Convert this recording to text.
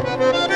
Música